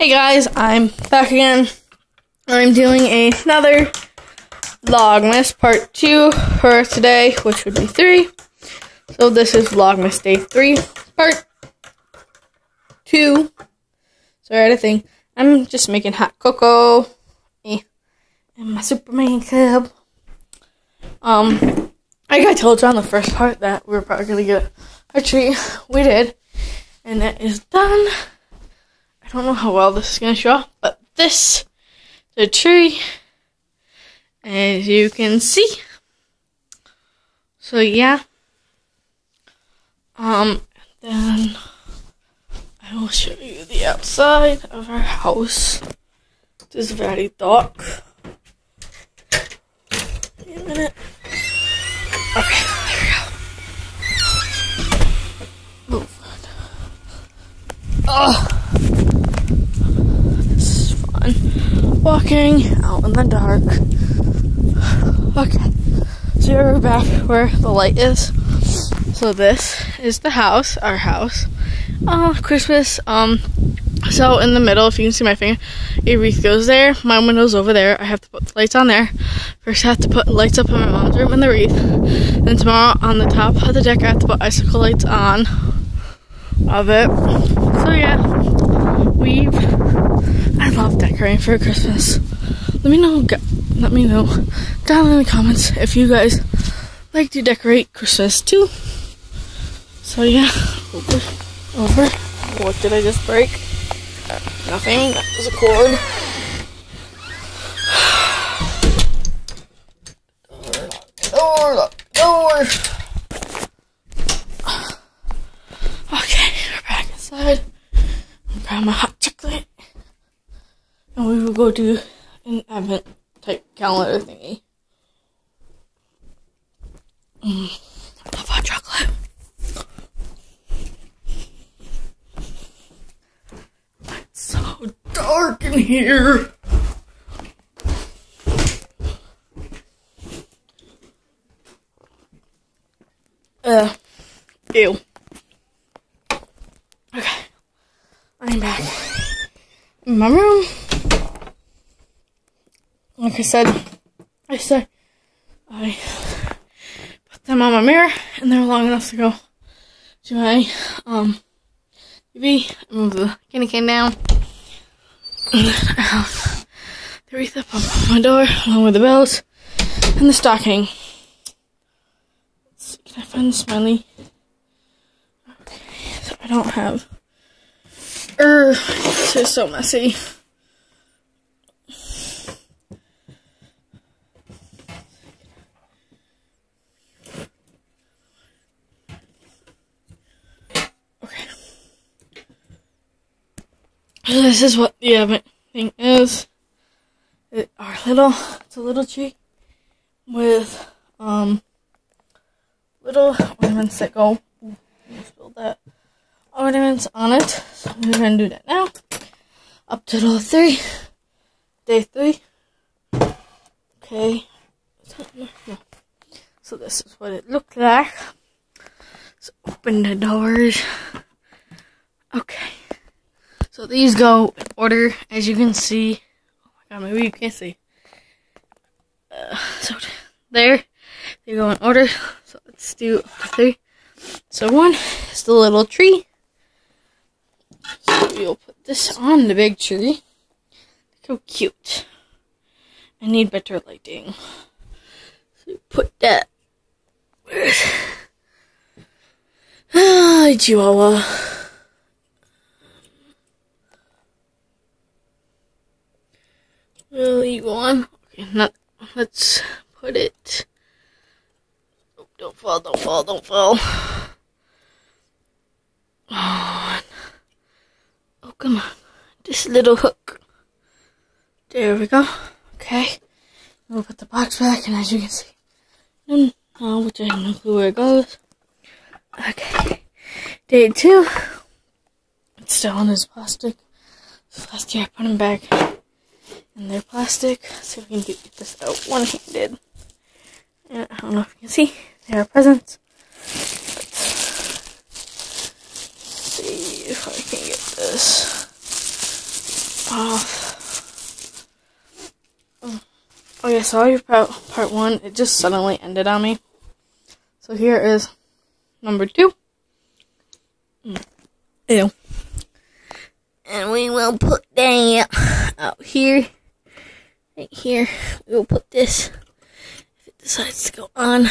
Hey guys, I'm back again. I'm doing another Vlogmas part 2 for today, which would be 3. So this is Vlogmas day 3, part 2. Sorry, I had a thing. I'm just making hot cocoa in my Superman cup. Um, I got told you on the first part that we were probably going to get a tree. We did. And it is done. I don't know how well this is going to show up, but this the tree, as you can see. So yeah. Um, then I will show you the outside of our house. It is very dark. Wait a minute. Okay, there we go. Move. Oh. Walking out in the dark. Okay, so you're back where the light is. So this is the house, our house. Oh, Christmas. Um, so in the middle, if you can see my finger, a wreath goes there. My window's over there. I have to put the lights on there. First, I have to put lights up in my mom's room and the wreath. Then tomorrow, on the top of the deck, I have to put icicle lights on of it. So yeah, we've I love decorating for Christmas. Let me know. Let me know down in the comments if you guys like to decorate Christmas too. So yeah, over. over. What did I just break? Nothing. That was a cord. Door, door, door. Okay, we're back inside. Grab my hot chocolate and we will go to an advent type calendar thingy. Mm, love hot chocolate. It's so dark in here. Uh, ew. Okay, I'm back. In My room like I said, I said I put them on my mirror and they're long enough to go to my um TV. I move the candy cane down. The wreath up on my door along with the bells and the stocking. Let's see, can I find the smiley? Okay, so I don't have. Er, this is so messy. This is what the oven thing is. It, our little, it's a little tree with um little ornaments that go. Ooh, spilled that ornaments on it. So we're gonna do that now. Up to the three, day three. Okay. So this is what it looked like. So open the doors. These go in order, as you can see. Oh my god, maybe you can't see. Uh, so there, they go in order. So let's do three. So one is the little tree. So we'll put this on the big tree. Look how cute. I need better lighting. So put that. Where's ah, Chihuahua. Really on? Okay, not. Let's put it. Oh, don't fall! Don't fall! Don't fall! Oh, oh, come on! This little hook. There we go. Okay. We'll put the box back, and as you can see, now which I have no clue where it goes. Okay. Day two. It's still on this plastic. last year I put him back and they're plastic. So we can get this out one-handed. I don't know if you can see, there are presents. Let's see if I can get this off. Mm. Okay, so I part, part one, it just suddenly ended on me. So here is number two. Mm. Ew. And we will put that out here. Right here. We will put this if it decides to go on.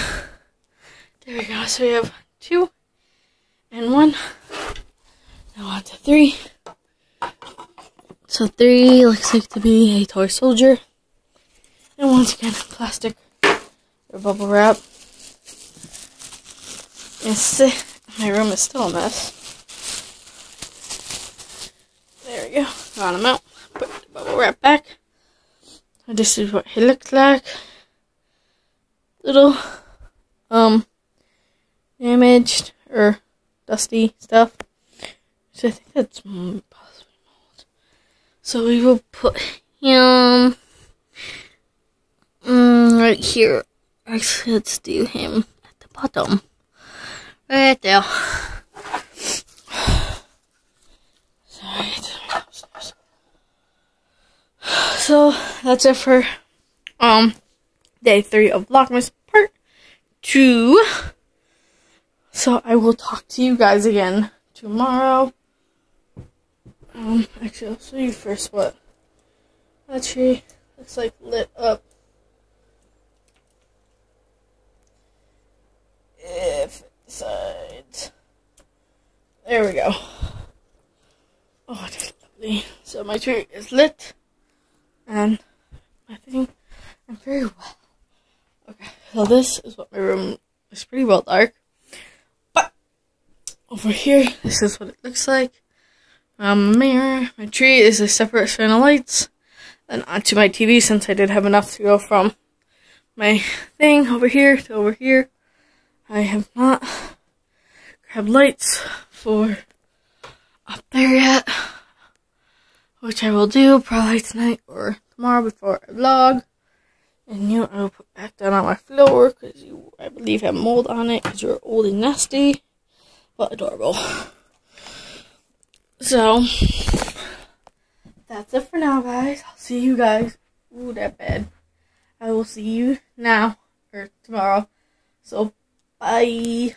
There we go. So we have two and one. Now on to three. So three looks like to be a toy soldier. And once again, plastic or bubble wrap. It's, my room is still a mess. There we go. Got him out. Put the bubble wrap back. This is what he looks like. Little, um, damaged or dusty stuff. So I think that's possibly mold. So we will put him um, right here. Actually, let's do him at the bottom. Right there. Sorry, so that's it for um day three of Vlogmas part two. So I will talk to you guys again tomorrow. Um, actually, I'll show you first what that tree looks like lit up. If it decides. There we go. Oh, that's lovely. So my tree is lit. And I think I'm very well. Okay, so this is what my room is pretty well dark. But over here, this is what it looks like. Um, mirror. My tree is a separate of lights. and onto my TV since I did have enough to go from my thing over here to over here. I have not grabbed lights for up there yet. Which I will do probably tonight or tomorrow before I vlog. And you I will put back down on my floor because you, I believe, have mold on it because you're old and nasty. But adorable. So, that's it for now, guys. I'll see you guys. Ooh, that bed. I will see you now or tomorrow. So, bye.